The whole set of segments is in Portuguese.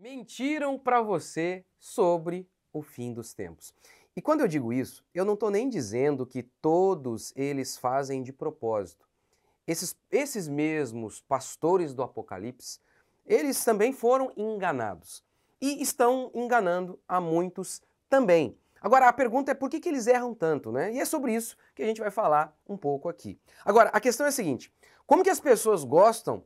Mentiram para você sobre o fim dos tempos. E quando eu digo isso, eu não estou nem dizendo que todos eles fazem de propósito. Esses, esses mesmos pastores do Apocalipse, eles também foram enganados. E estão enganando a muitos também. Agora, a pergunta é por que, que eles erram tanto, né? E é sobre isso que a gente vai falar um pouco aqui. Agora, a questão é a seguinte: como que as pessoas gostam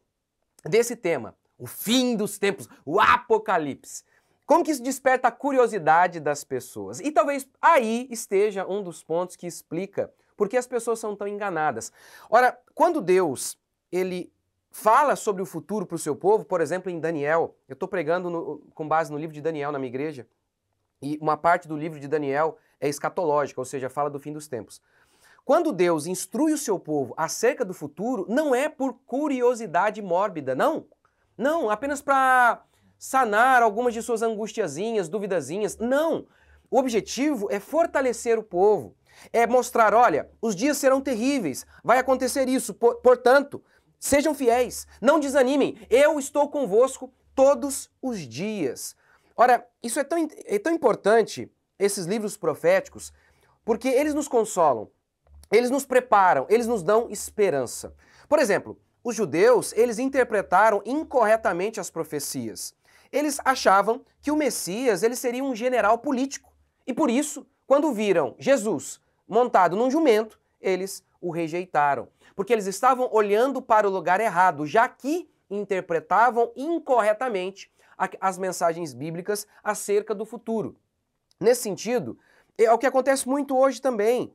desse tema? O fim dos tempos, o apocalipse. Como que isso desperta a curiosidade das pessoas? E talvez aí esteja um dos pontos que explica por que as pessoas são tão enganadas. Ora, quando Deus ele fala sobre o futuro para o seu povo, por exemplo, em Daniel, eu estou pregando no, com base no livro de Daniel na minha igreja, e uma parte do livro de Daniel é escatológica, ou seja, fala do fim dos tempos. Quando Deus instrui o seu povo acerca do futuro, não é por curiosidade mórbida, não. Não, apenas para sanar algumas de suas angustiazinhas, duvidazinhas. Não. O objetivo é fortalecer o povo. É mostrar, olha, os dias serão terríveis, vai acontecer isso, portanto, sejam fiéis, não desanimem, eu estou convosco todos os dias. Ora, isso é tão, é tão importante, esses livros proféticos, porque eles nos consolam, eles nos preparam, eles nos dão esperança. Por exemplo, os judeus, eles interpretaram incorretamente as profecias. Eles achavam que o Messias ele seria um general político. E por isso, quando viram Jesus montado num jumento, eles o rejeitaram. Porque eles estavam olhando para o lugar errado, já que interpretavam incorretamente as mensagens bíblicas acerca do futuro. Nesse sentido, é o que acontece muito hoje também.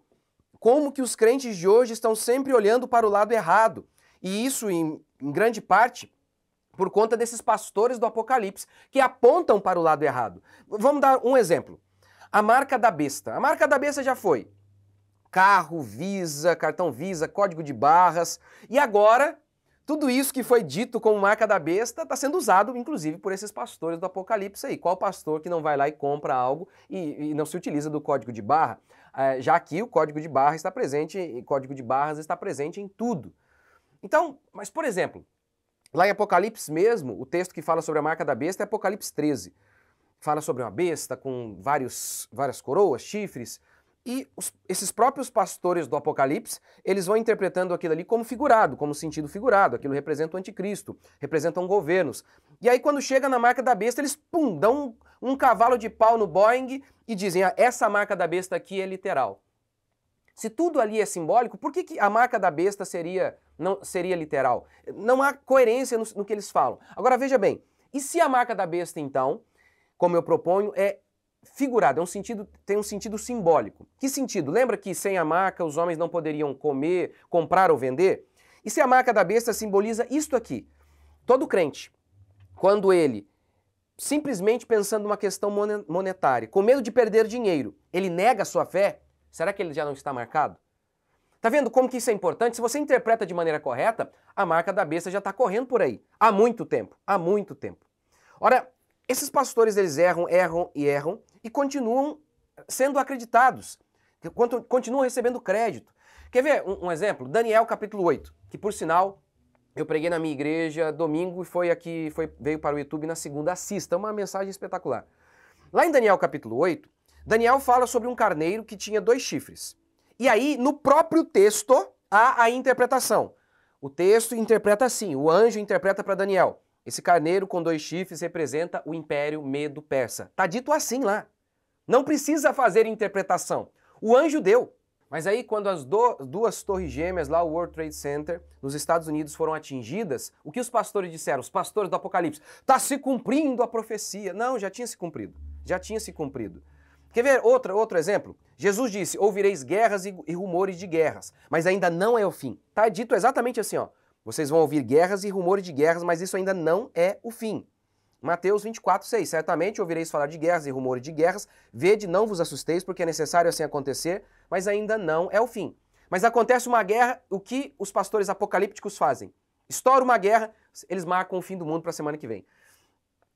Como que os crentes de hoje estão sempre olhando para o lado errado. E isso, em, em grande parte, por conta desses pastores do Apocalipse que apontam para o lado errado. Vamos dar um exemplo. A marca da besta. A marca da besta já foi carro, Visa, cartão Visa, código de barras. E agora, tudo isso que foi dito como marca da besta está sendo usado, inclusive, por esses pastores do Apocalipse aí. Qual pastor que não vai lá e compra algo e, e não se utiliza do código de barra? É, já que o código de barra está presente, código de barras está presente em tudo. Então, mas por exemplo, lá em Apocalipse mesmo, o texto que fala sobre a marca da besta é Apocalipse 13. Fala sobre uma besta com vários, várias coroas, chifres, e os, esses próprios pastores do Apocalipse, eles vão interpretando aquilo ali como figurado, como sentido figurado. Aquilo representa o anticristo, representam governos. E aí quando chega na marca da besta, eles pum, dão um, um cavalo de pau no Boeing e dizem, ah, essa marca da besta aqui é literal. Se tudo ali é simbólico, por que, que a marca da besta seria não seria literal? Não há coerência no, no que eles falam. Agora veja bem, e se a marca da besta, então, como eu proponho, é figurado, é um sentido, tem um sentido simbólico. Que sentido? Lembra que sem a marca os homens não poderiam comer, comprar ou vender? E se a marca da besta simboliza isto aqui? Todo crente, quando ele, simplesmente pensando numa questão monetária, com medo de perder dinheiro, ele nega a sua fé, Será que ele já não está marcado? Tá vendo como que isso é importante? Se você interpreta de maneira correta, a marca da besta já está correndo por aí. Há muito tempo. Há muito tempo. Ora, esses pastores eles erram, erram e erram e continuam sendo acreditados. Continuam recebendo crédito. Quer ver um, um exemplo? Daniel capítulo 8, que por sinal eu preguei na minha igreja domingo e foi aqui, foi, veio para o YouTube na segunda. Assista, é uma mensagem espetacular. Lá em Daniel capítulo 8, Daniel fala sobre um carneiro que tinha dois chifres. E aí, no próprio texto, há a interpretação. O texto interpreta assim: o anjo interpreta para Daniel. Esse carneiro com dois chifres representa o império medo-persa. Tá dito assim lá. Não precisa fazer interpretação. O anjo deu. Mas aí, quando as do, duas torres gêmeas lá, o World Trade Center, nos Estados Unidos, foram atingidas, o que os pastores disseram? Os pastores do Apocalipse: está se cumprindo a profecia. Não, já tinha se cumprido. Já tinha se cumprido. Quer ver outro, outro exemplo? Jesus disse: Ouvireis guerras e, e rumores de guerras, mas ainda não é o fim. Está dito exatamente assim: ó. Vocês vão ouvir guerras e rumores de guerras, mas isso ainda não é o fim. Mateus 24, 6. Certamente ouvireis falar de guerras e rumores de guerras. Vede, não vos assusteis, porque é necessário assim acontecer, mas ainda não é o fim. Mas acontece uma guerra, o que os pastores apocalípticos fazem? Estoura uma guerra, eles marcam o fim do mundo para a semana que vem.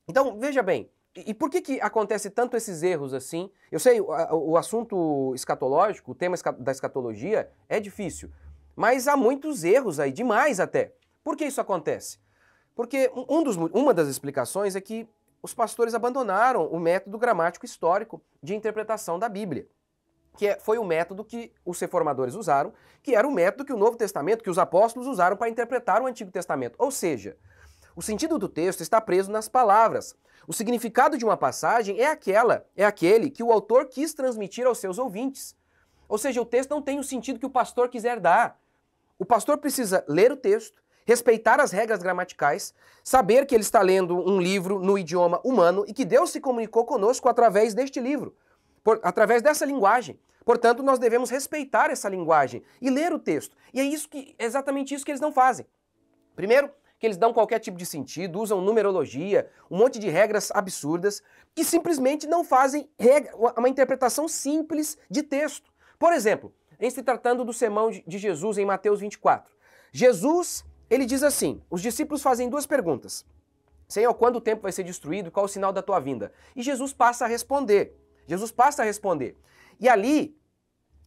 Então, veja bem, e por que, que acontece tanto esses erros assim? Eu sei, o, o assunto escatológico, o tema da escatologia é difícil, mas há muitos erros aí, demais até. Por que isso acontece? Porque um dos, uma das explicações é que os pastores abandonaram o método gramático histórico de interpretação da Bíblia, que é, foi o método que os reformadores usaram, que era o método que o Novo Testamento, que os apóstolos usaram para interpretar o Antigo Testamento. Ou seja, o sentido do texto está preso nas palavras. O significado de uma passagem é aquela, é aquele que o autor quis transmitir aos seus ouvintes. Ou seja, o texto não tem o sentido que o pastor quiser dar. O pastor precisa ler o texto, respeitar as regras gramaticais, saber que ele está lendo um livro no idioma humano e que Deus se comunicou conosco através deste livro, por, através dessa linguagem. Portanto, nós devemos respeitar essa linguagem e ler o texto. E é isso que exatamente isso que eles não fazem. Primeiro, que eles dão qualquer tipo de sentido, usam numerologia, um monte de regras absurdas e simplesmente não fazem uma interpretação simples de texto. Por exemplo, em se tratando do sermão de Jesus em Mateus 24, Jesus ele diz assim: os discípulos fazem duas perguntas. Senhor, quando o tempo vai ser destruído? Qual o sinal da tua vinda? E Jesus passa a responder. Jesus passa a responder. E ali,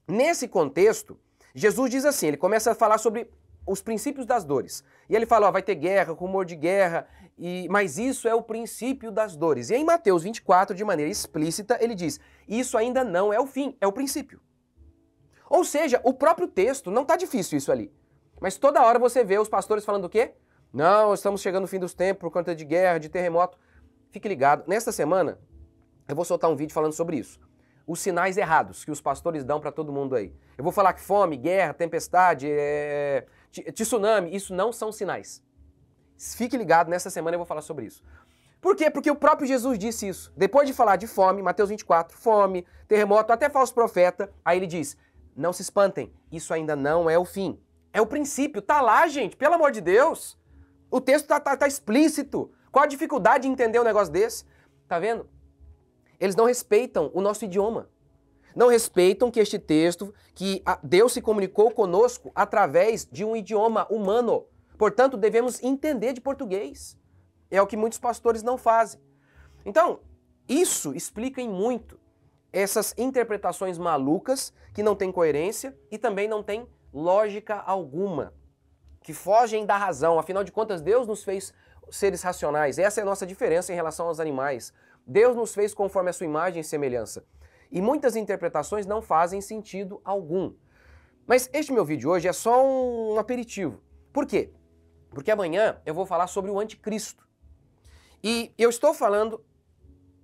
nesse contexto, Jesus diz assim: ele começa a falar sobre os princípios das dores. E ele fala: ó, vai ter guerra, rumor de guerra, e, mas isso é o princípio das dores. E em Mateus 24, de maneira explícita, ele diz: isso ainda não é o fim, é o princípio. Ou seja, o próprio texto, não está difícil isso ali. Mas toda hora você vê os pastores falando o quê? Não, estamos chegando no fim dos tempos por conta de guerra, de terremoto. Fique ligado. Nesta semana, eu vou soltar um vídeo falando sobre isso. Os sinais errados que os pastores dão para todo mundo aí. Eu vou falar que fome, guerra, tempestade, é... tsunami, isso não são sinais. Fique ligado, nessa semana eu vou falar sobre isso. Por quê? Porque o próprio Jesus disse isso. Depois de falar de fome, Mateus 24, fome, terremoto, até falso profeta, aí ele diz: Não se espantem, isso ainda não é o fim. É o princípio. Tá lá, gente, pelo amor de Deus. O texto tá, tá, tá explícito. Qual a dificuldade de entender um negócio desse? Tá vendo? Eles não respeitam o nosso idioma. Não respeitam que este texto, que Deus se comunicou conosco através de um idioma humano. Portanto, devemos entender de português. É o que muitos pastores não fazem. Então, isso explica em muito essas interpretações malucas que não têm coerência e também não têm lógica alguma, que fogem da razão. Afinal de contas, Deus nos fez seres racionais. Essa é a nossa diferença em relação aos animais. Deus nos fez conforme a sua imagem e semelhança. E muitas interpretações não fazem sentido algum. Mas este meu vídeo hoje é só um aperitivo. Por quê? Porque amanhã eu vou falar sobre o anticristo. E eu estou falando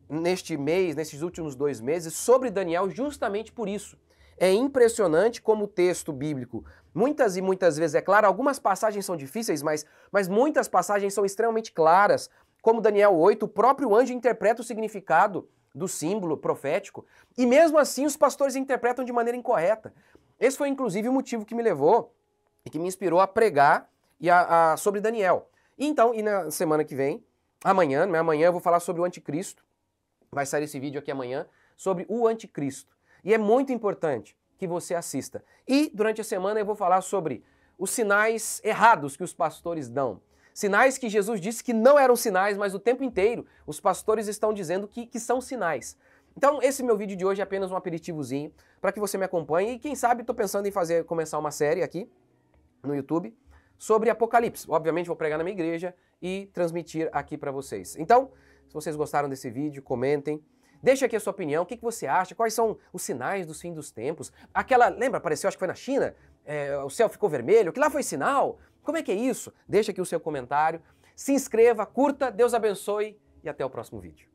neste mês, nesses últimos dois meses, sobre Daniel justamente por isso. É impressionante como o texto bíblico, muitas e muitas vezes, é claro, algumas passagens são difíceis, mas, mas muitas passagens são extremamente claras. Como Daniel 8, o próprio anjo interpreta o significado do símbolo profético, e mesmo assim os pastores interpretam de maneira incorreta. Esse foi inclusive o motivo que me levou e que me inspirou a pregar e a, a, sobre Daniel. E então, e na semana que vem, amanhã, né, amanhã eu vou falar sobre o anticristo. Vai sair esse vídeo aqui amanhã sobre o anticristo. E é muito importante que você assista. E durante a semana eu vou falar sobre os sinais errados que os pastores dão. Sinais que Jesus disse que não eram sinais, mas o tempo inteiro os pastores estão dizendo que, que são sinais. Então, esse meu vídeo de hoje é apenas um aperitivozinho para que você me acompanhe e quem sabe estou pensando em fazer começar uma série aqui no YouTube sobre Apocalipse. Obviamente vou pregar na minha igreja e transmitir aqui para vocês. Então, se vocês gostaram desse vídeo, comentem, Deixa aqui a sua opinião, o que, você acha, quais são os sinais dos fim dos tempos. Aquela, lembra, apareceu, acho que foi na China, é, o céu ficou vermelho, que lá foi sinal. Como é que é isso? Deixa aqui o seu comentário, se inscreva, curta, Deus abençoe e até o próximo vídeo.